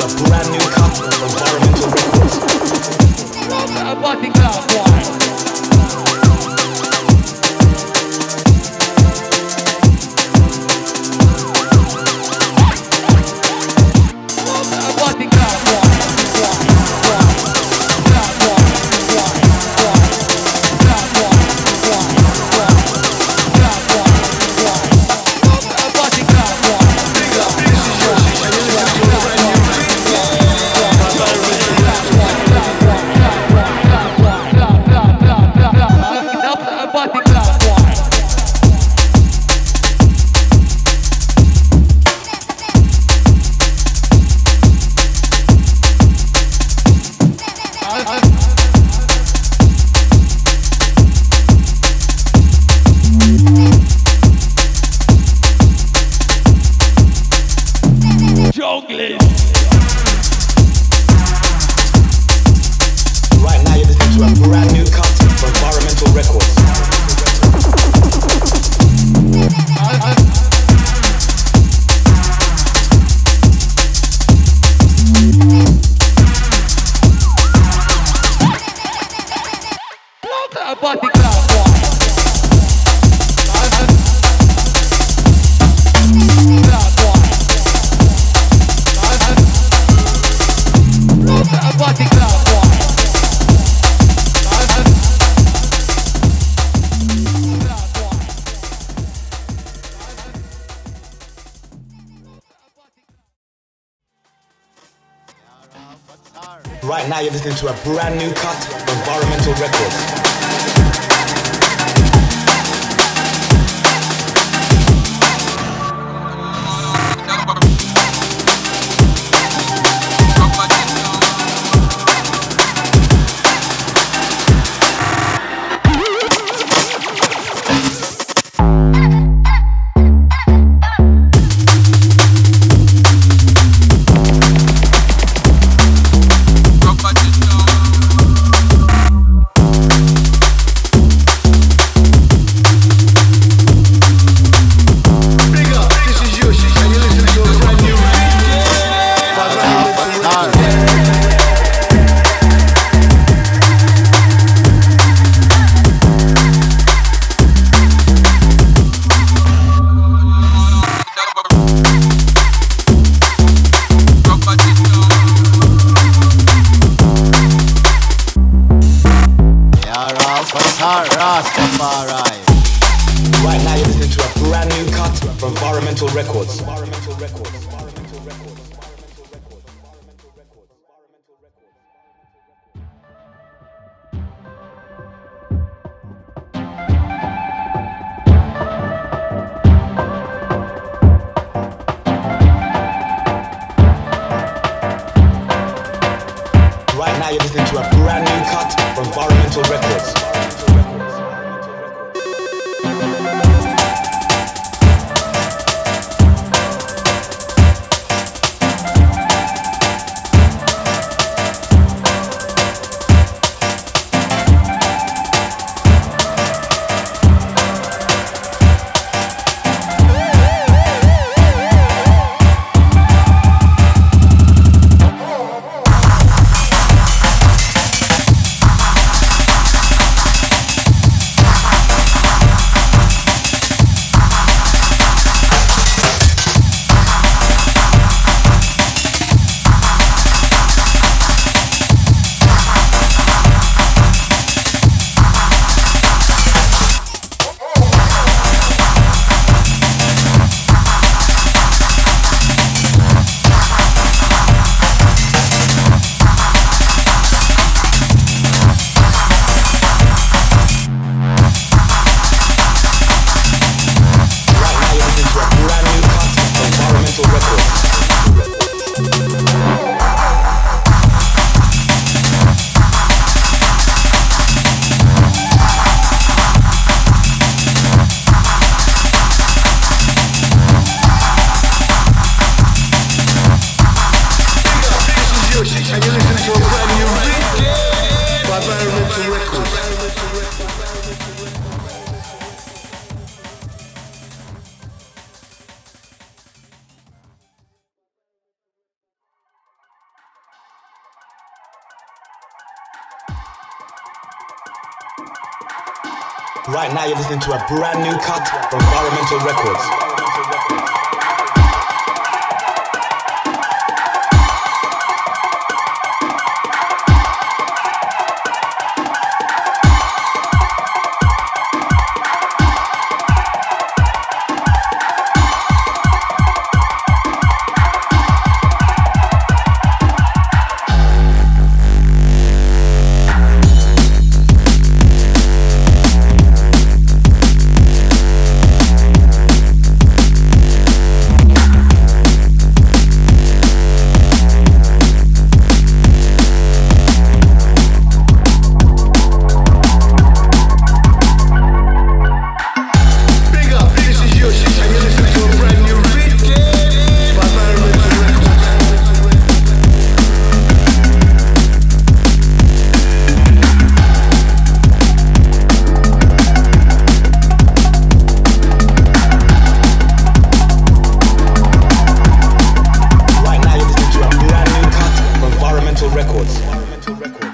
a brand new of Viral-Mental Records. A body Right now you're listening to a brand new cut of Viral-Mental Records. Right now you're listening to a brand new cut from Viral-Mental Records. Viral-Mental Records. Right now you're listening to a brand new cut of Viral-Mental Records. Right now you're listening to a brand new cut from Viral-Mental Records. Records.